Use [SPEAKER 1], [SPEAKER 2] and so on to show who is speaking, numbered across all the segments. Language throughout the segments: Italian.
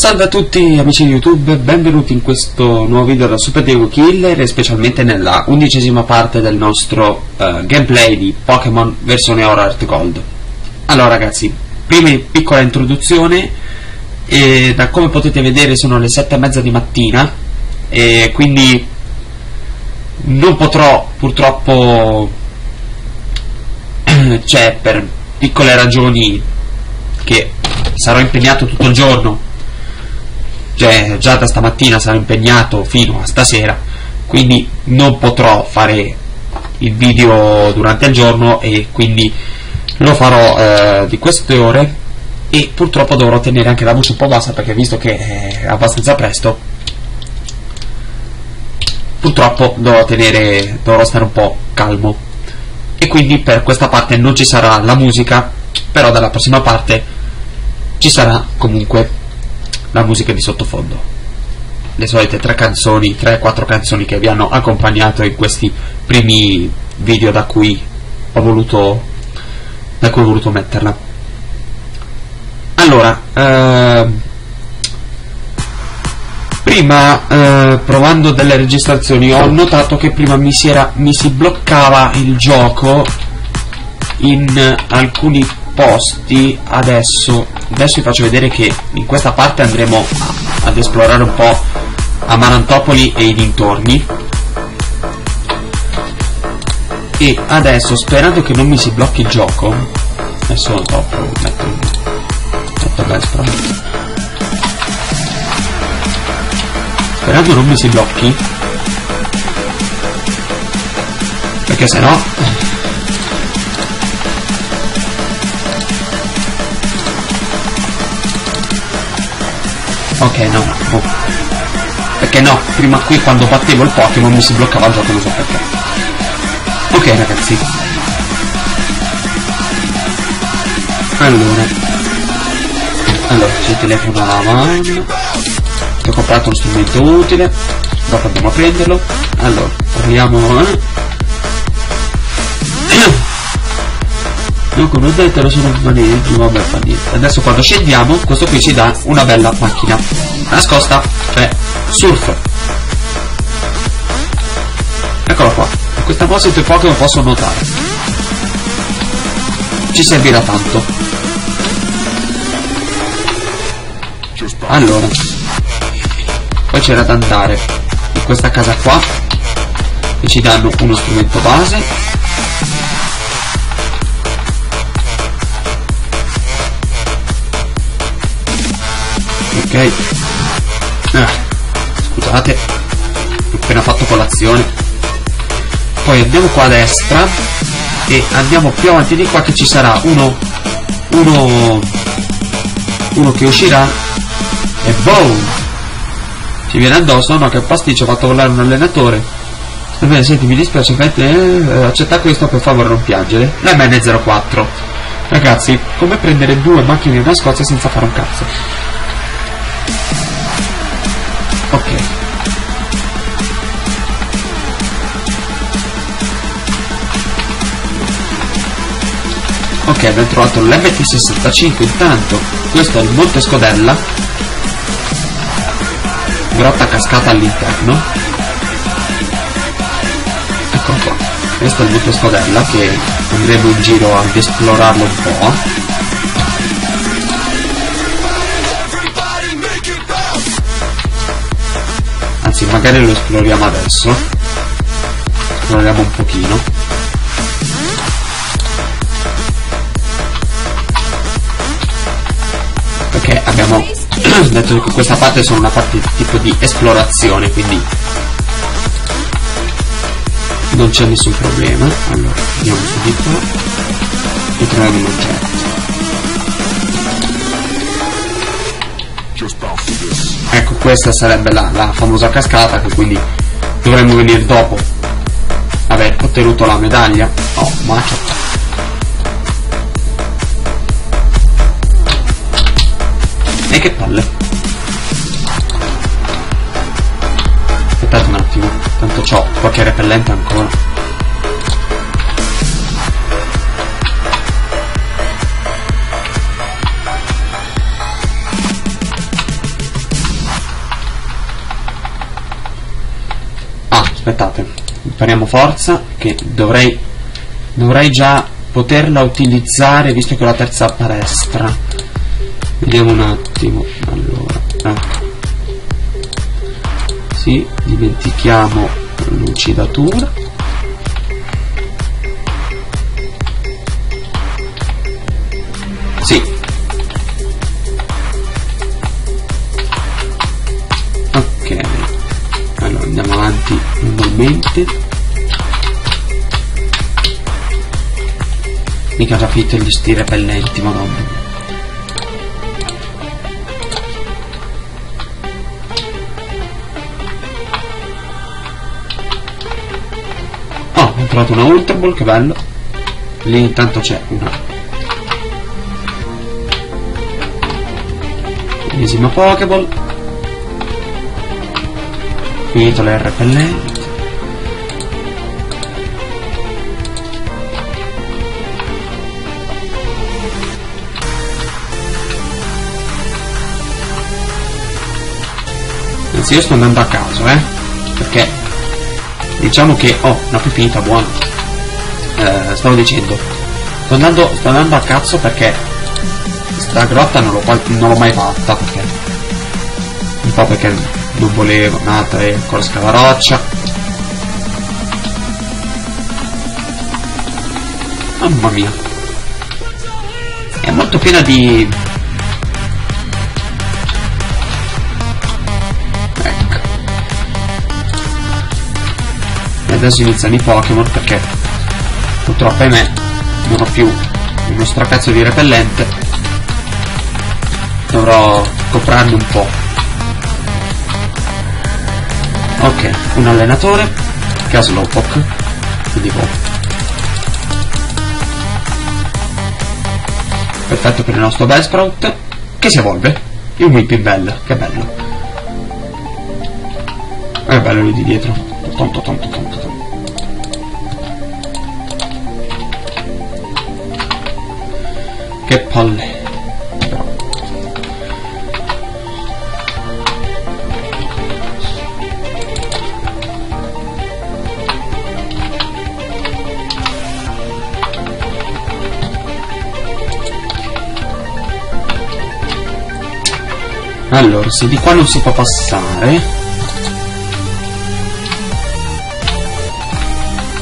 [SPEAKER 1] Salve a tutti amici di YouTube, benvenuti in questo nuovo video da Super Diego Killer e specialmente nella undicesima parte del nostro uh, gameplay di Pokémon versione Oro Art Gold. Allora ragazzi, prima piccola introduzione, e da come potete vedere sono le sette e mezza di mattina e quindi non potrò purtroppo, cioè per piccole ragioni che sarò impegnato tutto il giorno cioè già da stamattina sarò impegnato fino a stasera quindi non potrò fare il video durante il giorno e quindi lo farò eh, di queste ore e purtroppo dovrò tenere anche la voce un po' bassa perché visto che è abbastanza presto purtroppo dovrò tenere dovrò stare un po' calmo. E quindi per questa parte non ci sarà la musica però dalla prossima parte ci sarà comunque la musica di sottofondo. Le solite tre canzoni, 3-4 canzoni che vi hanno accompagnato in questi primi video da cui ho voluto, da cui ho voluto metterla. Allora, eh, prima eh, provando delle registrazioni ho notato che prima mi si, era, mi si bloccava il gioco in alcuni posti adesso. Adesso vi faccio vedere che in questa parte andremo ad esplorare un po' Amarantopoli e i dintorni. E adesso sperando che non mi si blocchi il gioco adesso dopo metto, metto l'espro sperando non mi si blocchi. Perché se no Ok, no. Oh. Perché no, prima qui quando battevo il Pokémon mi si bloccava il gioco, non so perché. Ok ragazzi. Allora. Allora, c'è il telefono alla mano. Ho comprato uno strumento utile. Dopo andiamo a prenderlo. Allora, parliamo. Eh. No, come ho detto non sono maneggio, vabbè fa niente. Adesso quando scendiamo, questo qui ci dà una bella macchina. Nascosta, cioè surf. Eccolo qua. Questa mossa i tuoi Pokémon posso notare. Ci servirà tanto. Allora. Poi c'era da andare in questa casa qua. E ci danno uno strumento base ok ah, scusate ho appena fatto colazione poi andiamo qua a destra e andiamo più avanti di qua che ci sarà uno uno uno che uscirà e boom ci viene addosso no che pasticcio ho fatto volare un allenatore Ebbene, senti, mi dispiace, eh, accetta questo, per favore non piangere. La MN04. Ragazzi, come prendere due macchine da Scozia senza fare un cazzo? Ok. Ok abbiamo trovato l'MT65 intanto questo è il Monte Scodella. Grotta cascata all'interno. Ecco qua. Questo è il Monte Scodella che andremo in giro ad esplorarlo un po' anzi magari lo esploriamo adesso. Esploriamo un pochino. Perché abbiamo detto che questa parte sono una parte tipo di esplorazione quindi non c'è nessun problema. Allora andiamo su di qua. E troviamo un oggetto questa sarebbe la, la famosa cascata che quindi dovremmo venire dopo aver ottenuto la medaglia. Oh macio e che palle. Aspettate un attimo tanto c'ho qualche repellente ancora aspettate impariamo forza che dovrei dovrei già poterla utilizzare visto che ho la terza palestra. Vediamo un attimo allora. Ecco sì dimentichiamo lucidatura sì. Ok andiamo avanti normalmente mica finito gli sti repellenti madonna Oh, ho trovato una Ultra Ball, che bello. Lì intanto c'è una ennesima Pokéball. Finito repellenti. Anzi io sto andando a caso, eh? Perché diciamo che ho oh, una pipita buona. Eh, stavo dicendo. Sto andando, sto andando a cazzo perché sta grotta non l'ho mai fatta perché un po' perché non volevo nata e ancora scavaroccia. Mamma mia. È molto piena di ecco. E adesso iniziano i Pokémon perché purtroppo ahimè non ho più uno stracazzo di repellente. Dovrò comprarne un po' ok un allenatore che ha Slowpoke quindi boh perfetto per il nostro Bellsprout che si evolve. Il Whipping Bell che bello. È bello lì di dietro. Tonto tonto tonto tonto. Che palle Allora, se di qua non si può passare...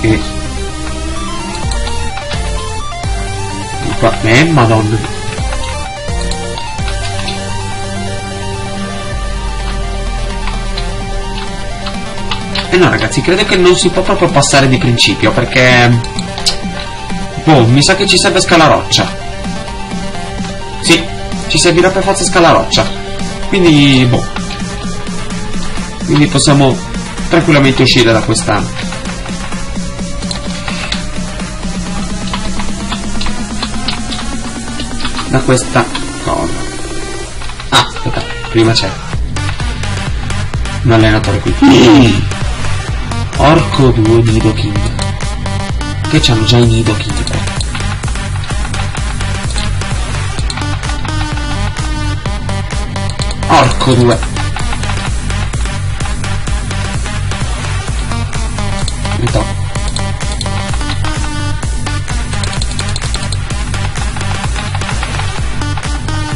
[SPEAKER 1] E... Di qua... Eh, madonna. Eh no ragazzi, credo che non si può proprio passare di principio, perché... Boh, mi sa che ci serve scalaroccia. Sì, ci servirà per forza scalaroccia quindi boh. Quindi possiamo tranquillamente uscire da quest'anno da questa cosa. Ah aspetta prima c'è un allenatore qui. Mm. orco 2 nidoking che c'hanno già i nidoking 3 Orco 2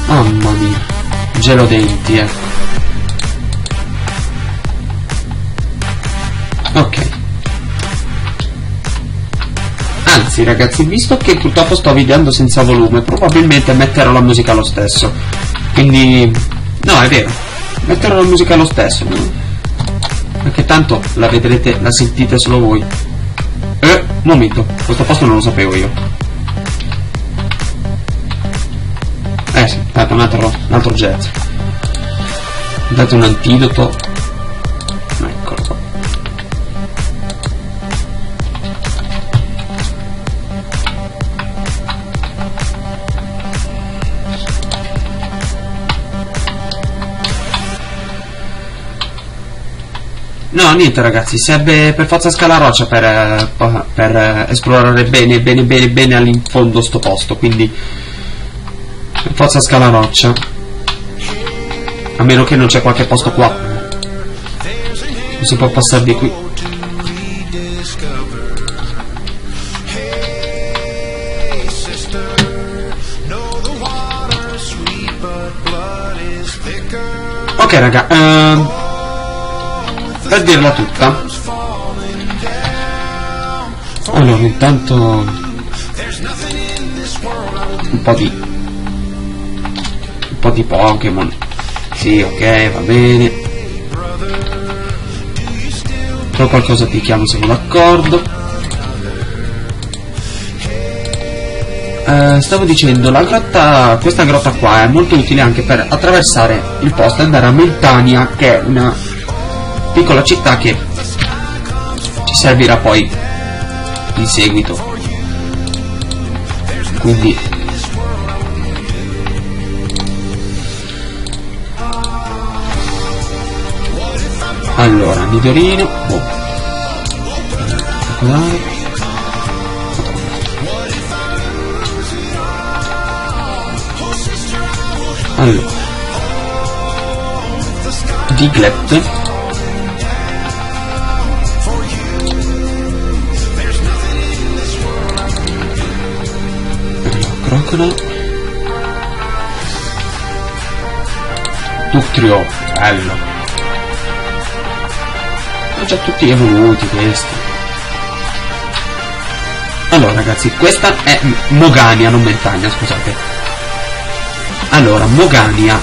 [SPEAKER 1] Mamma mia Gelo denti eh. Ok. Anzi ragazzi visto che purtroppo sto videando senza volume Probabilmente metterò la musica lo stesso. Quindi No, è vero. Metterò la musica lo stesso. Perché tanto la vedrete, la sentite solo voi. Eh, momento, questo posto non lo sapevo io. Eh sì, aspetta, un altro, un altro jazz. Date un antidoto No, niente ragazzi, serve per forza scala roccia per, per esplorare bene, bene, bene, bene all'infondo sto posto, quindi per forza scala roccia. A meno che non c'è qualche posto qua. Non si può passare di qui. Ok raga, ehm, per dirla tutta. Allora intanto Un po' di Un po' di Pokémon. Sì ok va bene. Però qualcosa ti chiamo siamo d'accordo Eh, stavo dicendo, la grotta, questa grotta qua è molto utile anche per attraversare il posto e andare a Meltania, che è una piccola città che ci servirà poi in seguito. Quindi allora, Nidorino. Secolare. allora Diglett Crocodile Ductrio bello. Sono già tutti evoluti questi. Allora ragazzi questa è Mogania non Mentagna scusate. Allora, Mogania.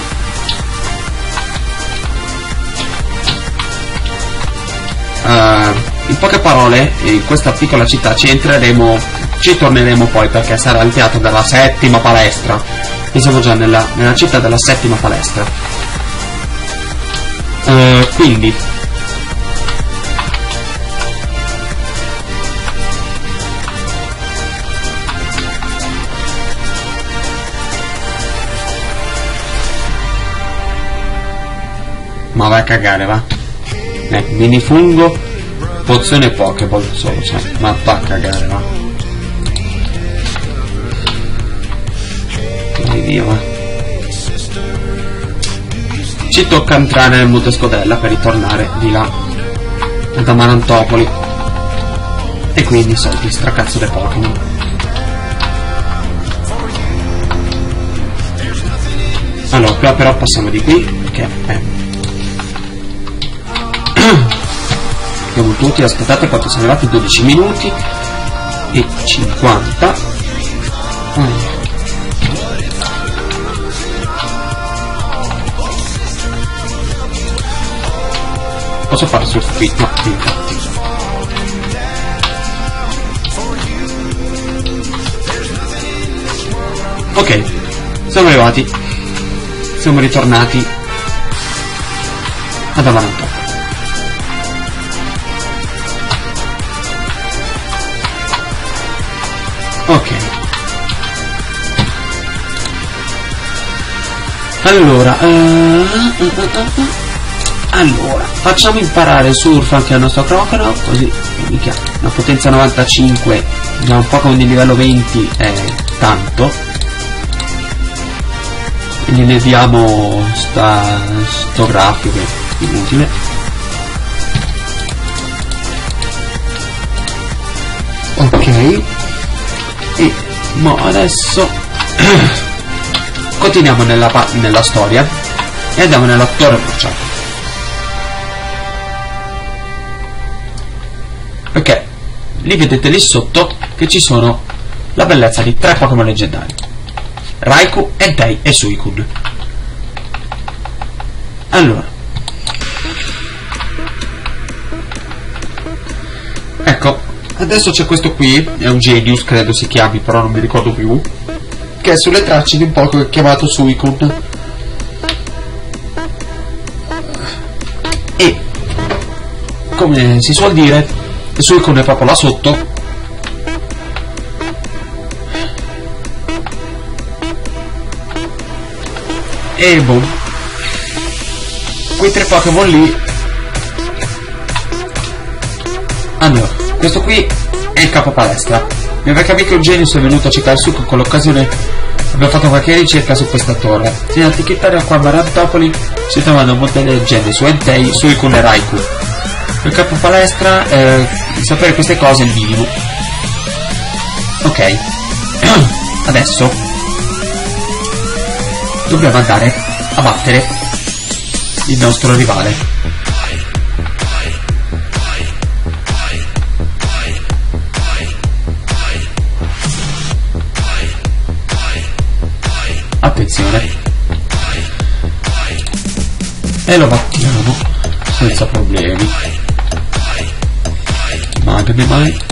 [SPEAKER 1] Uh, in poche parole, in questa piccola città ci entreremo, ci torneremo poi perché sarà il teatro della settima palestra. E siamo già nella, nella città della settima palestra. Uh, quindi, Ma vai a cagare, va. Eh, minifungo, pozione Pokéball solo, cioè. Ma va a cagare, va. Via, va. Ci tocca entrare nel Monte Scodella per ritornare di là. Da Marantopoli. E quindi soldi, stracazzo dei Pokémon. Allora, qua però passiamo di qui, che è abbiamo tutti aspettate quanto sono arrivati 12 minuti e 50 posso fare sul qui? no infatti ok siamo arrivati. Siamo ritornati ad Avanto. Ok. Allora uh, allora facciamo imparare surf anche al nostro crocodile così mica una potenza 95 già un po' come di livello 20 è tanto. Quindi ne diamo sta, sto grafico inutile. Ok. E mo adesso continuiamo nella, nella storia. E andiamo nella torre perché lì vedete lì sotto che ci sono la bellezza di tre Pokémon leggendari. Raikou, Entei e Suicune allora. Ecco Adesso c'è questo qui, è un Genius credo si chiami, però non mi ricordo più, che è sulle tracce di un Pokémon chiamato Suicune. E, come si suol dire, Suicune è proprio là sotto. E boh. Quei tre Pokémon lì. Allora questo qui è il capo palestra. Mi aveva capito un Genius è venuto a cercare su con l'occasione abbiamo fatto qualche ricerca su questa torre. In antichità qua a Marantopoli si trovano molte leggende su Entei, su Ikun e Raikou. Il capo palestra eh, sapere queste cose è il minimo ok. Adesso dobbiamo andare a battere il nostro rivale. Attenzione. E lo battiamo senza problemi Magnemite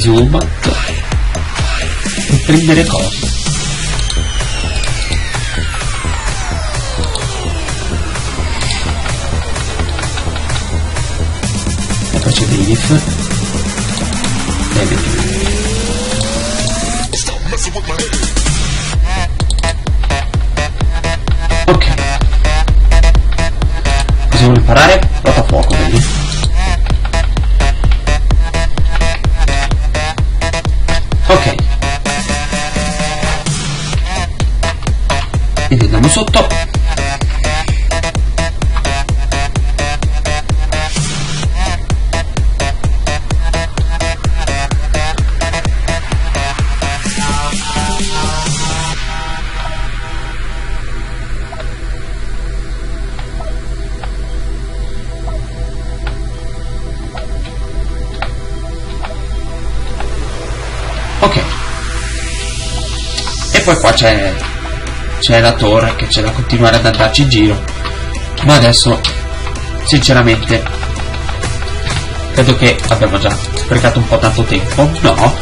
[SPEAKER 1] Zubat e prendere cose. E poi c'è Drif Ok. Andiamo sotto. ok e poi qua c'è c'è la torre che c'è da continuare ad andarci in giro. Ma adesso sinceramente credo che abbiamo già sprecato un po' tanto tempo. No.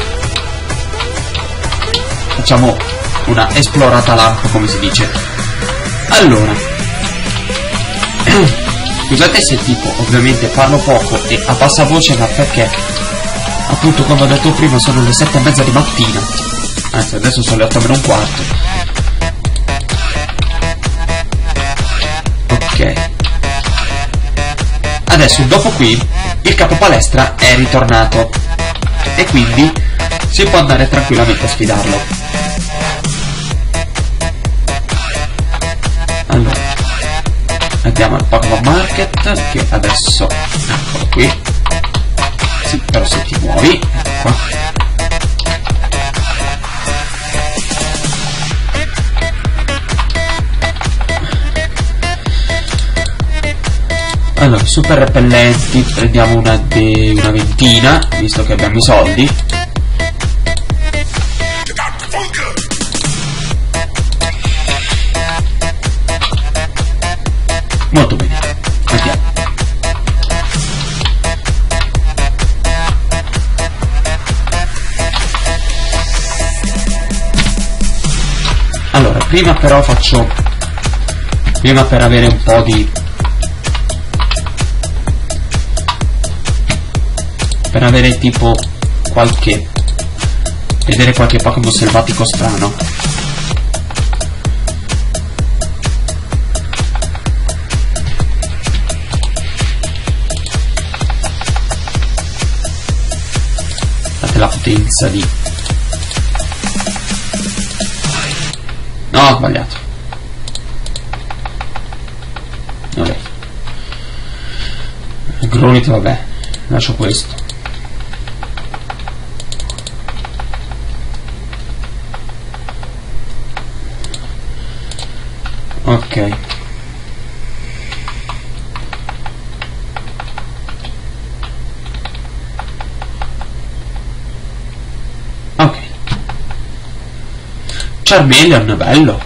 [SPEAKER 1] Facciamo una esplorata lampo come si dice. Allora scusate se tipo ovviamente parlo poco e a bassa voce ma perché appunto come ho detto prima sono le sette e mezza di mattina. Anzi adesso sono le otto meno un quarto ok. Adesso dopo qui il capo palestra è ritornato. E quindi si può andare tranquillamente a sfidarlo. Allora andiamo al Pokémon Market che adesso eccolo qui. Sì, però se ti muovi, ecco Allora, super repellenti, prendiamo una, de, una ventina, visto che abbiamo i soldi. Molto bene. prima però faccio prima per avere un po' di avere tipo qualche vedere qualche Pokémon selvatico strano Guardate la potenza di No, ho sbagliato. Vabbè. Gronit, vabbè. Lascio questo. Ok. Charmeleon, bello.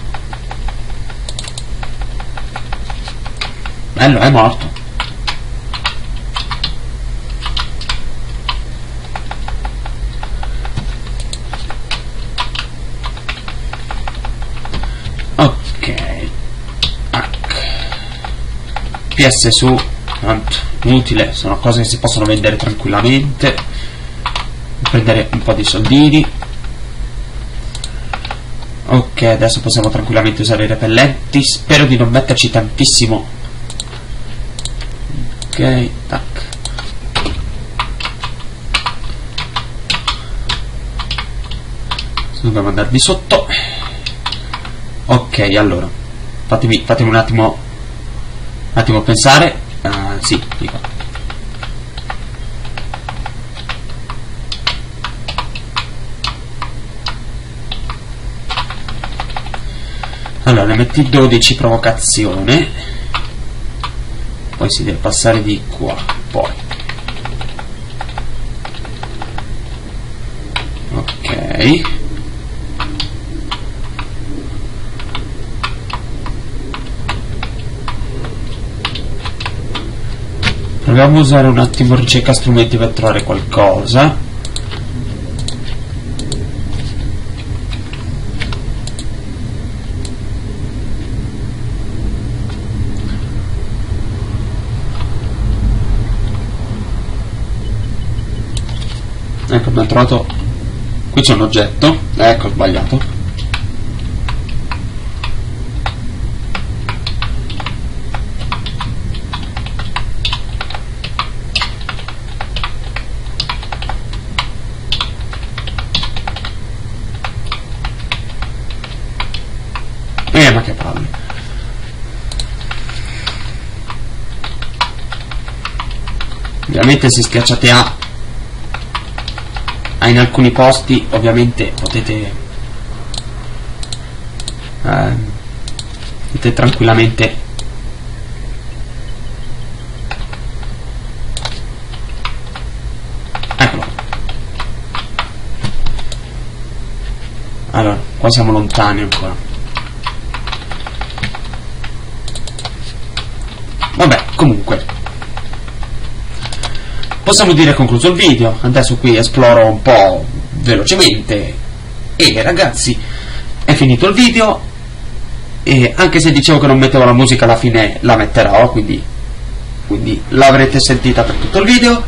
[SPEAKER 1] Bello, è morto. Ok. PS su, tanto inutile, sono cose che si possono vendere tranquillamente. Prendere un po' di soldini. Ok adesso possiamo tranquillamente usare i repellenti spero di non metterci tantissimo. Ok tac. Dobbiamo andare di sotto. Ok allora fatemi, fatemi un attimo un attimo pensare. Uh, sì dico. Allora ne metti 12 provocazione. Poi si deve passare di qua poi. Ok proviamo a usare un attimo ricerca strumenti per trovare qualcosa. Ecco abbiamo trovato qui c'è un oggetto. Ecco ho sbagliato Eh, ma che palle. Ovviamente se schiacciate A, in alcuni posti, ovviamente potete, eh, potete tranquillamente Eccolo. Allora, qua siamo lontani ancora. Vabbè, comunque. Possiamo dire concluso il video, adesso qui esploro un po' velocemente. E ragazzi, è finito il video. E anche se dicevo che non mettevo la musica alla fine la metterò, quindi, quindi l'avrete sentita per tutto il video.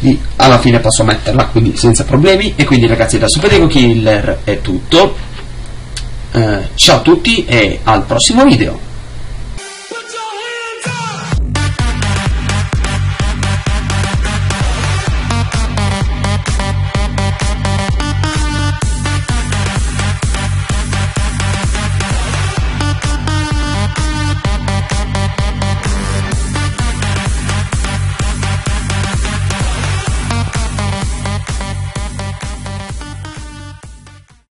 [SPEAKER 1] E alla fine posso metterla, quindi senza problemi. E quindi ragazzi da Super Ego Killer è tutto. Eh, ciao a tutti e al prossimo video.